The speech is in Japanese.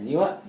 には？